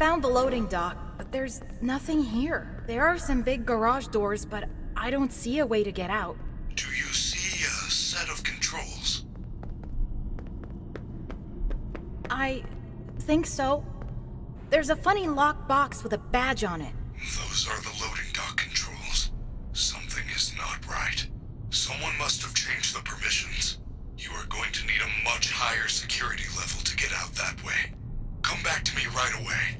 found the loading dock, but there's nothing here. There are some big garage doors, but I don't see a way to get out. Do you see a set of controls? I think so. There's a funny locked box with a badge on it. Those are the loading dock controls. Something is not right. Someone must have changed the permissions. You are going to need a much higher security level to get out that way. Come back to me right away.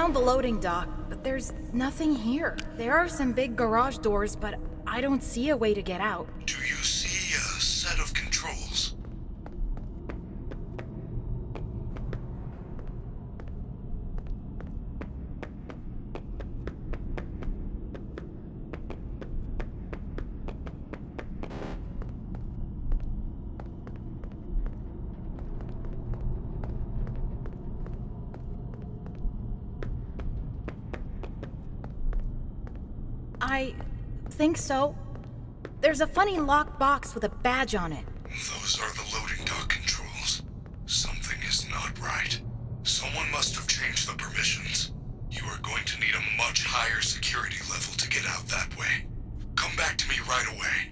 Found the loading dock, but there's nothing here. There are some big garage doors, but I don't see a way to get out. Do you see a set of controls? I think so. There's a funny locked box with a badge on it. Those are the loading dock controls. Something is not right. Someone must have changed the permissions. You are going to need a much higher security level to get out that way. Come back to me right away.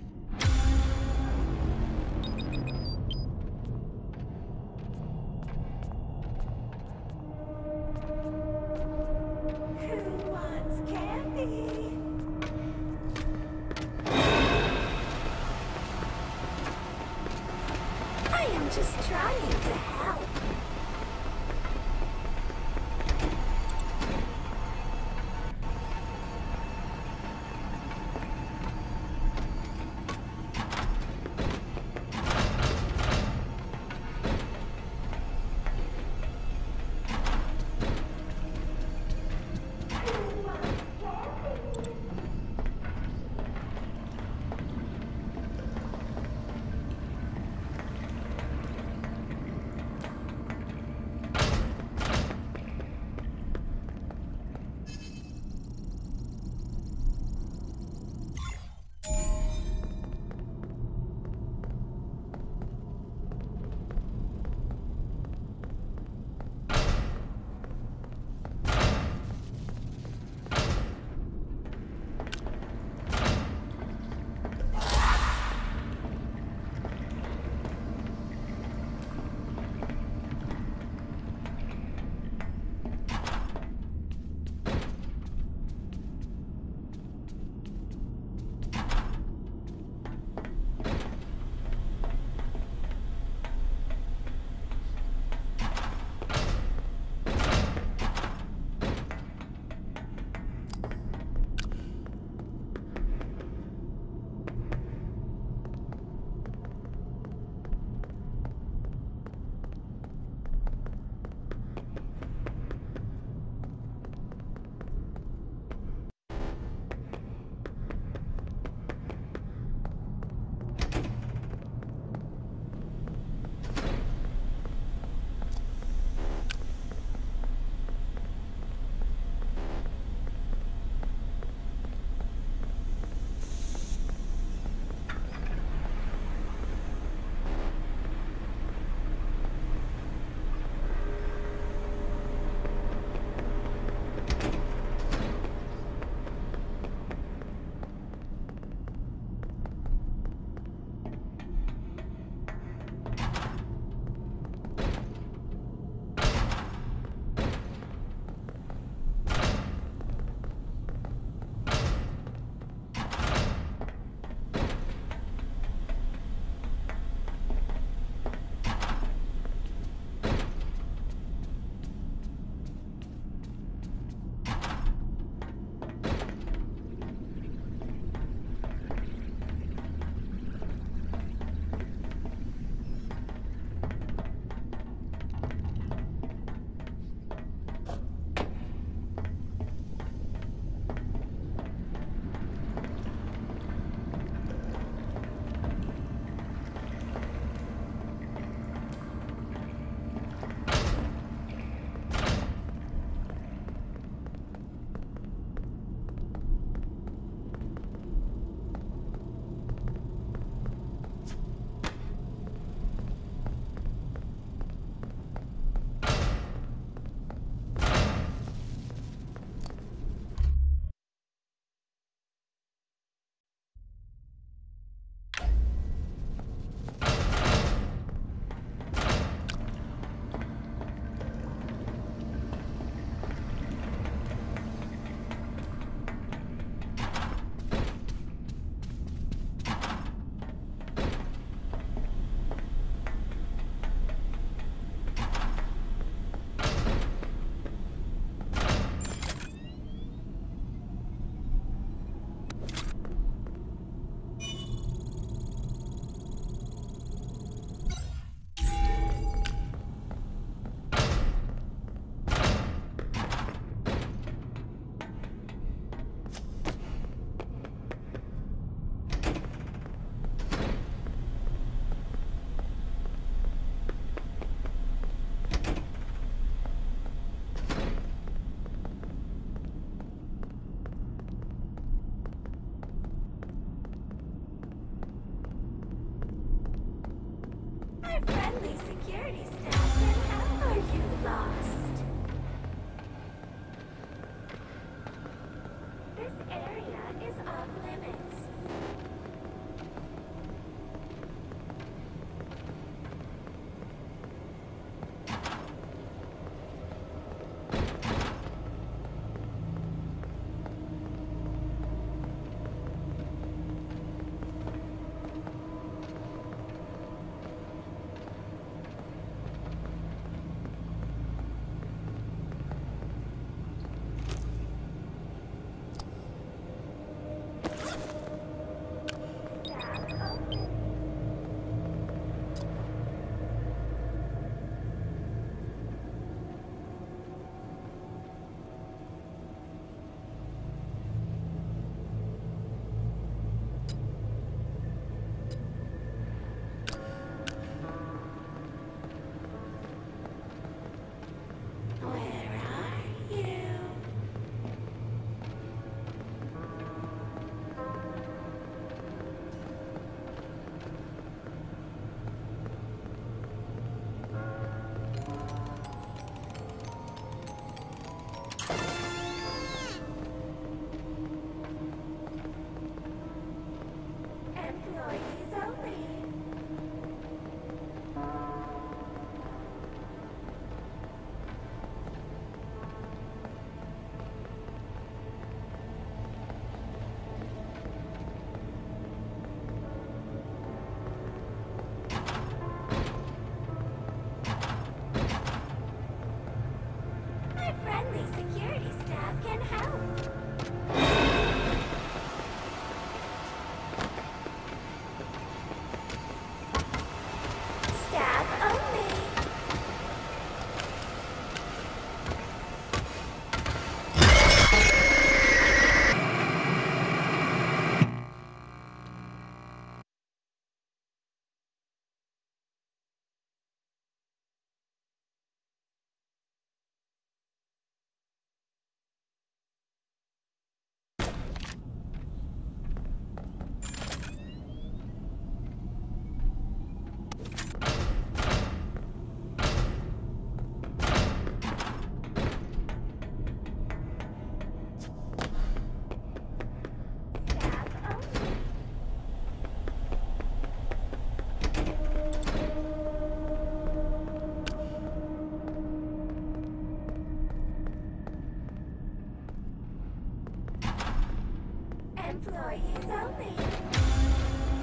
Employees only.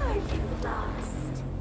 Are you lost?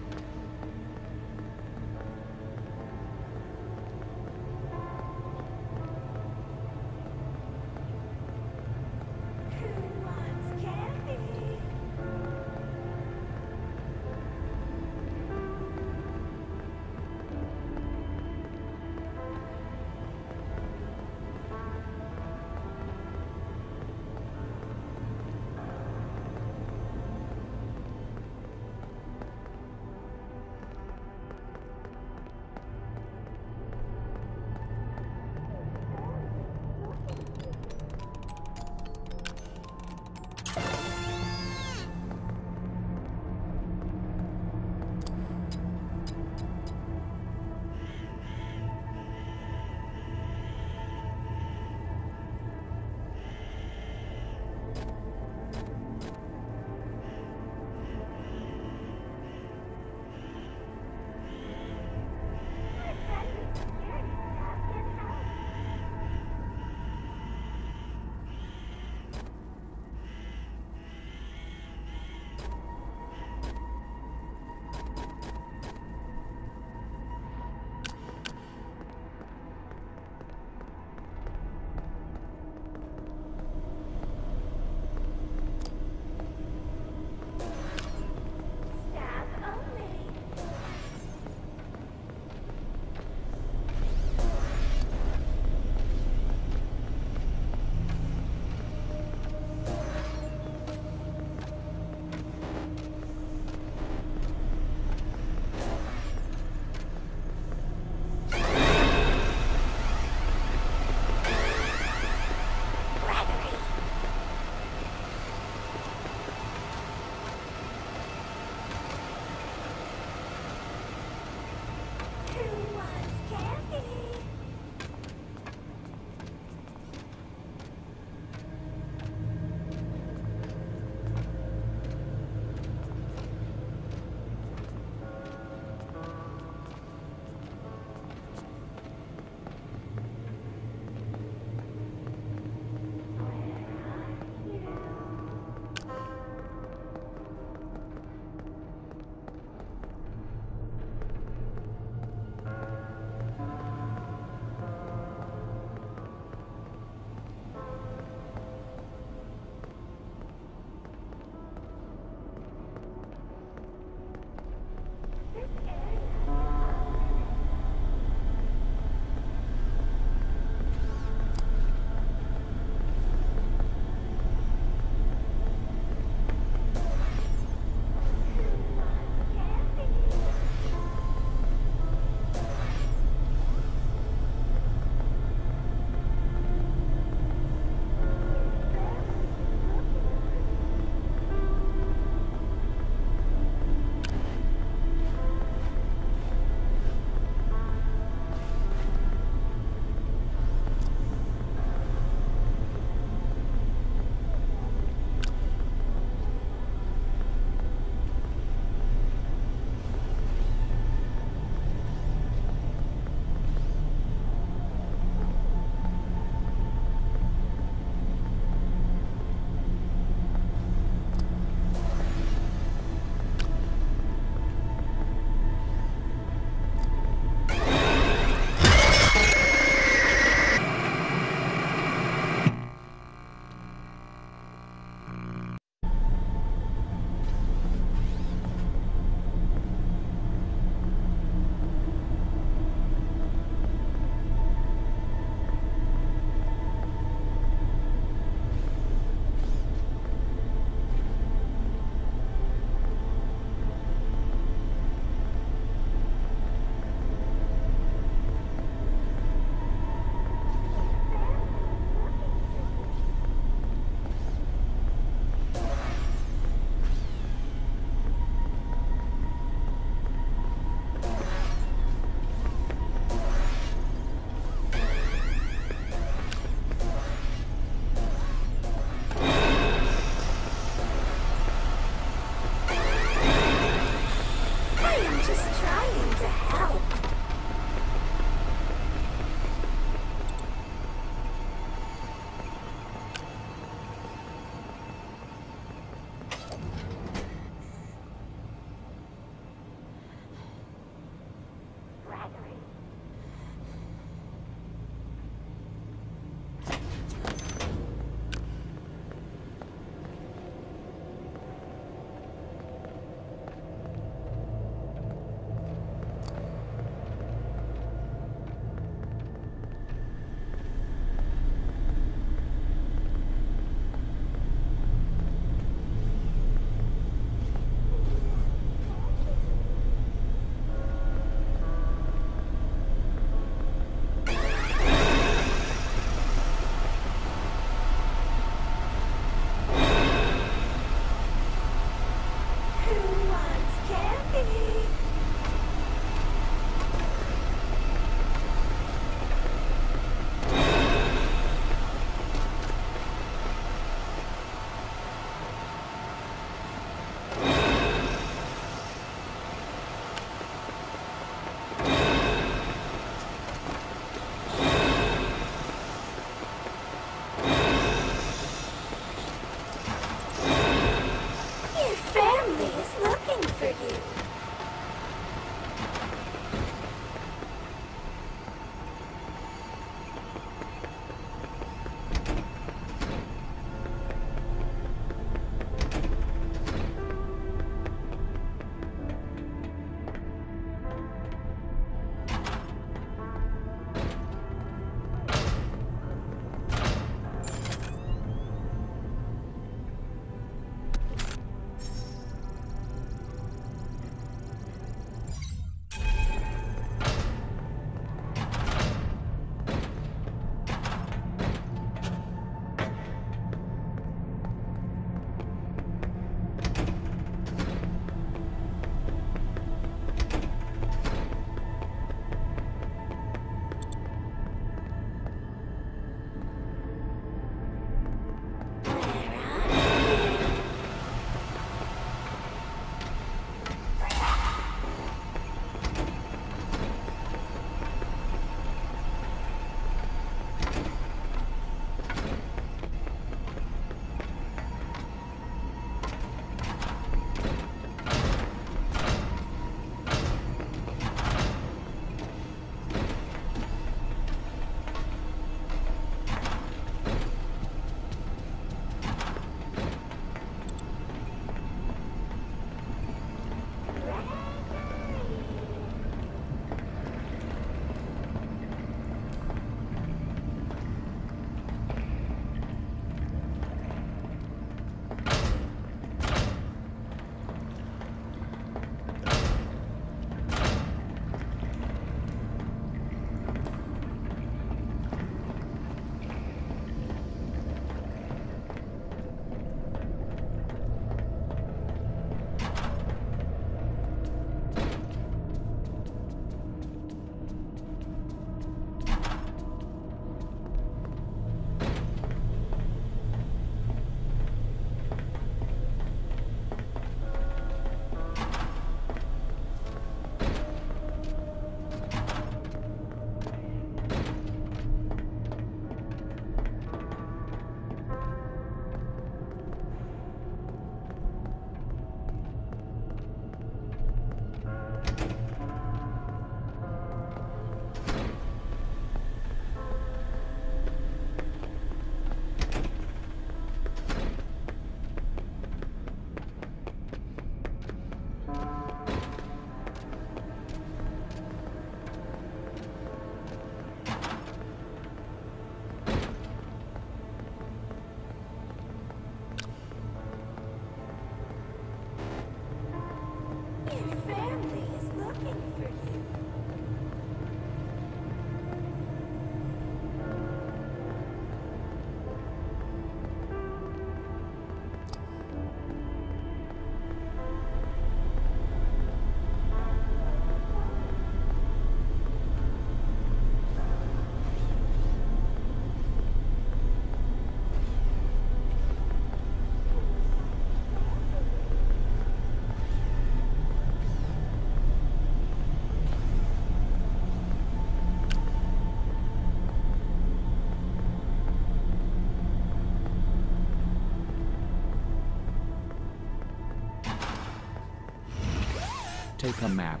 Take a map.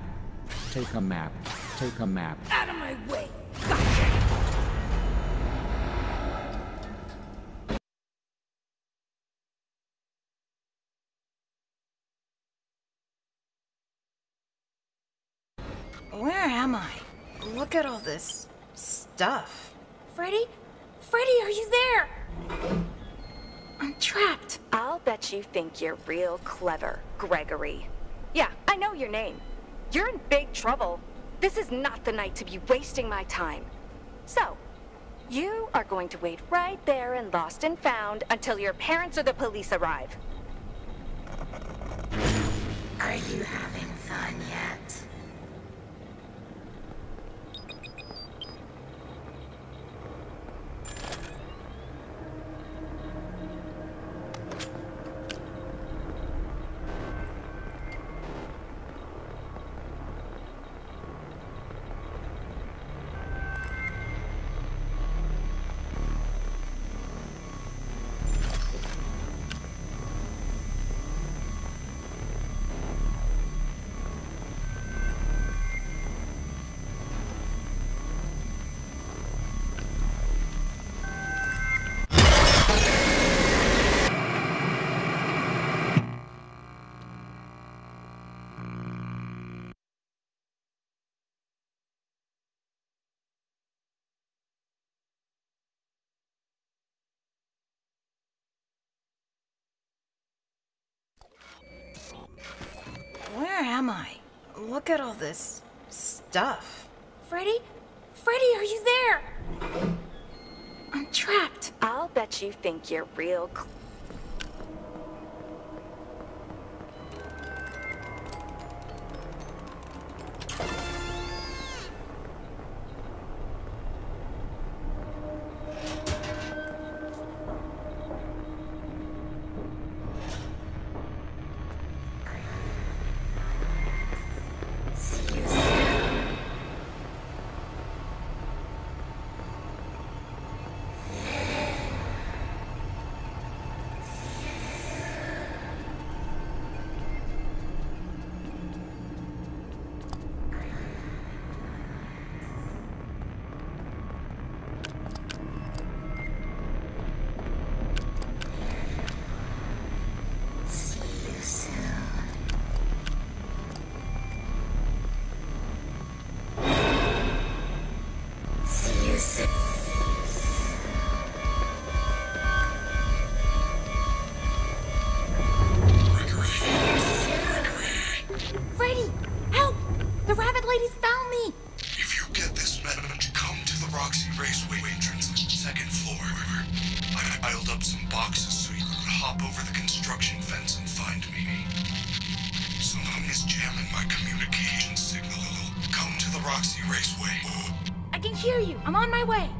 Take a map. Take a map. Out of my way! Where am I? Look at all this stuff. Freddy? Freddy, are you there? I'm trapped. I'll bet you think you're real clever, Gregory. Yeah, I know your name. You're in big trouble. This is not the night to be wasting my time. So, you are going to wait right there in Lost and Found until your parents or the police arrive. Are you having am I? Look at all this stuff. Freddy? Freddy, are you there? I'm trapped. I'll bet you think you're real cl- Roxy Raceway. I can hear you. I'm on my way.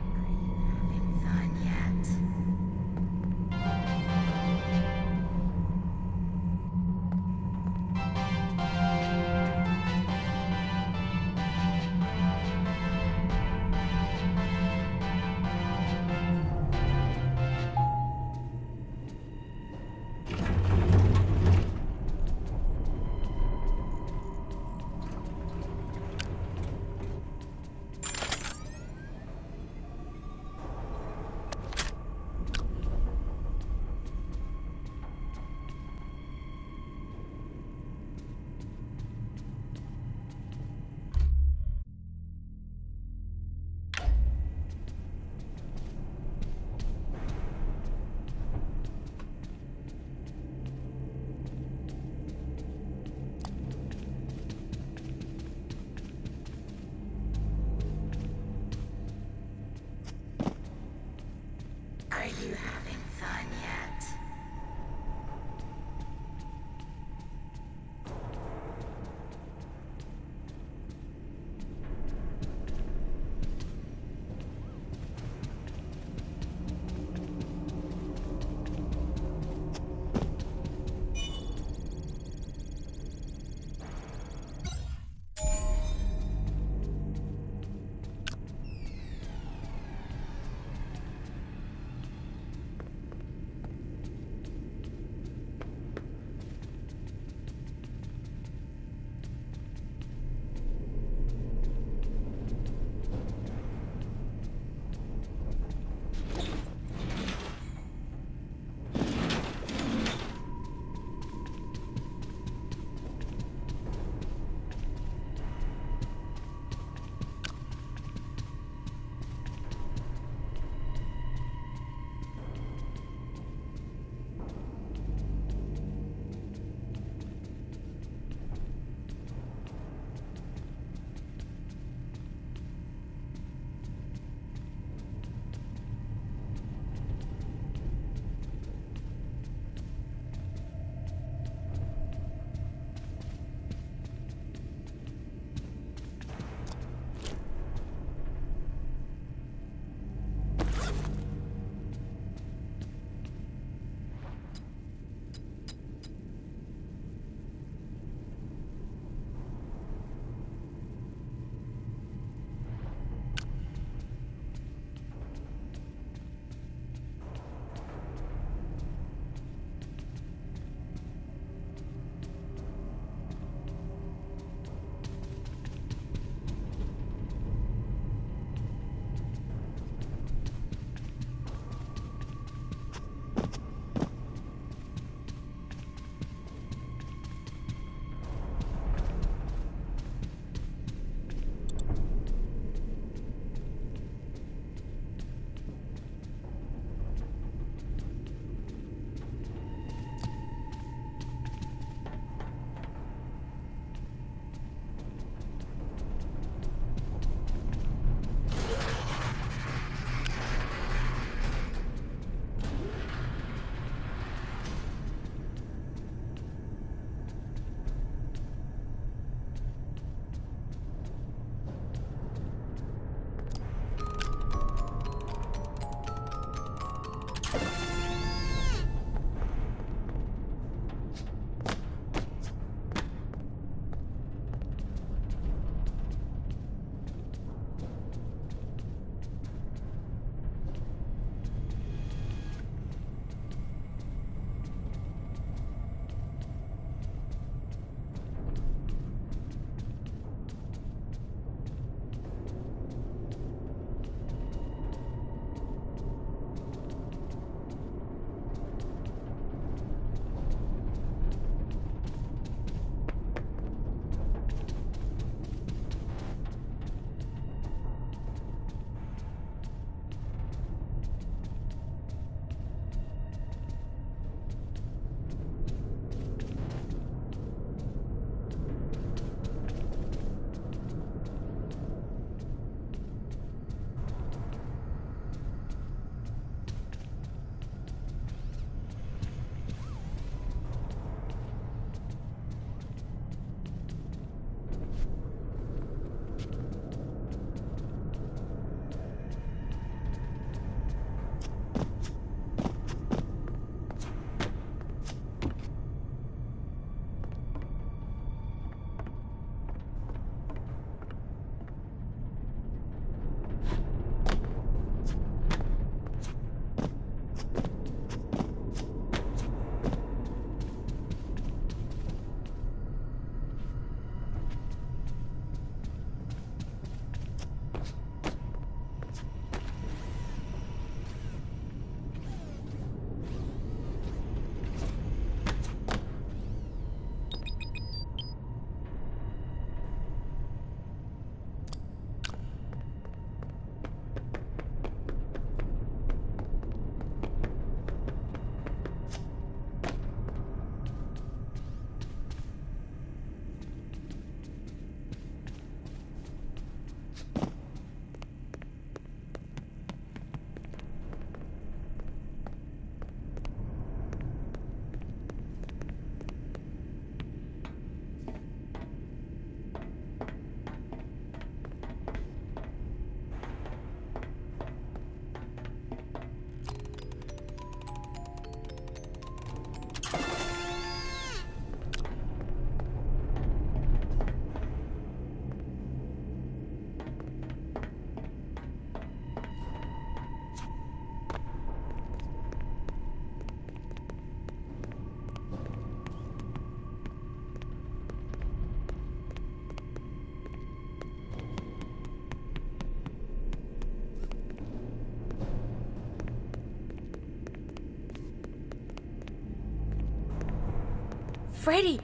Freddy,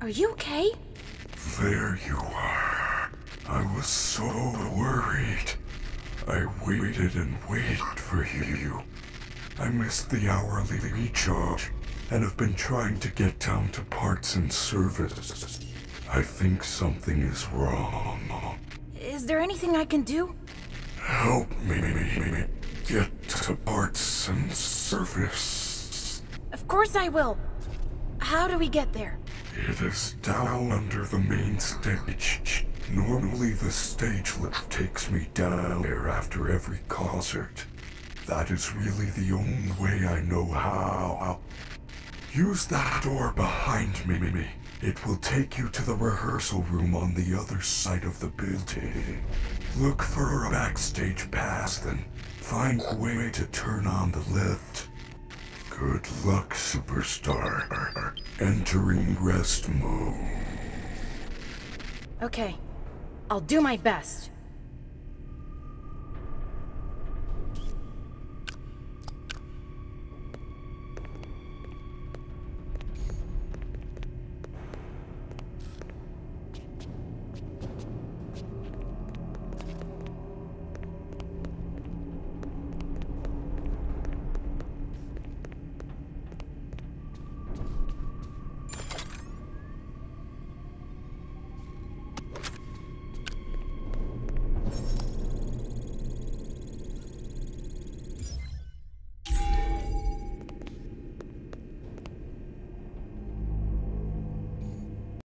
are you okay? There you are. I was so worried. I waited and waited for you. I missed the hourly recharge and have been trying to get down to parts and service. I think something is wrong. Is there anything I can do? Help me get to parts and service. Of course I will. How do we get there? It is down under the main stage. Normally, the stage lift takes me down there after every concert. That is really the only way I know how. Use that door behind me. Mimi. It will take you to the rehearsal room on the other side of the building. Look for a backstage pass, then find a way to turn on the lift. Good luck, superstar. Entering rest mode. Okay, I'll do my best.